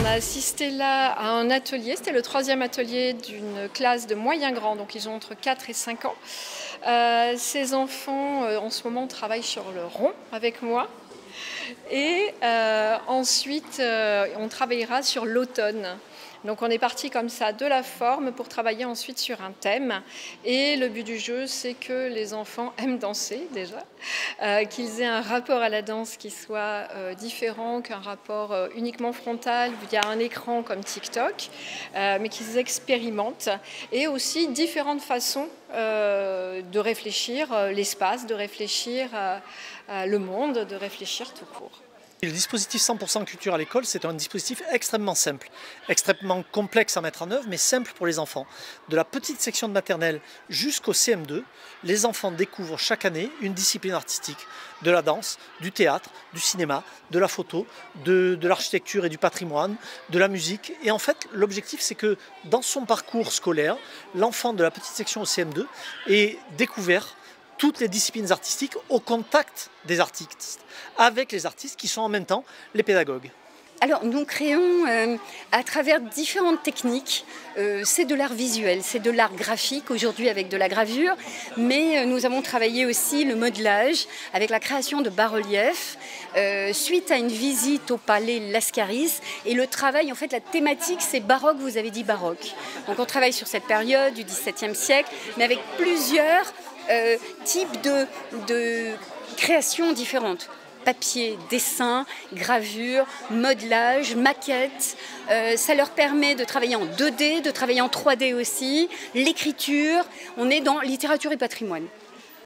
On a assisté là à un atelier, c'était le troisième atelier d'une classe de moyen grand, donc ils ont entre 4 et 5 ans. Euh, ces enfants, euh, en ce moment, travaillent sur le rond avec moi. Et euh, ensuite, on travaillera sur l'automne. Donc on est parti comme ça de la forme pour travailler ensuite sur un thème. Et le but du jeu, c'est que les enfants aiment danser déjà, euh, qu'ils aient un rapport à la danse qui soit euh, différent qu'un rapport euh, uniquement frontal via un écran comme TikTok, mais qu'ils expérimentent. Et aussi différentes façons de réfléchir l'espace, de réfléchir le monde, de réfléchir tout court. Le dispositif 100% culture à l'école, c'est un dispositif extrêmement simple, extrêmement complexe à mettre en œuvre, mais simple pour les enfants. De la petite section de maternelle jusqu'au CM2, les enfants découvrent chaque année une discipline artistique, de la danse, du théâtre, du cinéma, de la photo, de, l'architecture et du patrimoine, de la musique. Et en fait, l'objectif, c'est que dans son parcours scolaire, l'enfant de la petite section au CM2 ait découvert toutes les disciplines artistiques au contact des artistes, avec les artistes qui sont en même temps les pédagogues. Alors nous créons euh, à travers différentes techniques, euh, c'est de l'art visuel, c'est de l'art graphique aujourd'hui avec de la gravure, mais euh, nous avons travaillé aussi le modelage avec la création de bas-reliefs suite à une visite au palais Lascaris et le travail, en fait la thématique c'est baroque, vous avez dit baroque. Donc on travaille sur cette période du XVIIe siècle, mais avec plusieurs euh, types de, créations différentes papier, dessin, gravure, modelage, maquette. Euh, ça leur permet de travailler en 2D, de travailler en 3D aussi, l'écriture. On est dans littérature et patrimoine.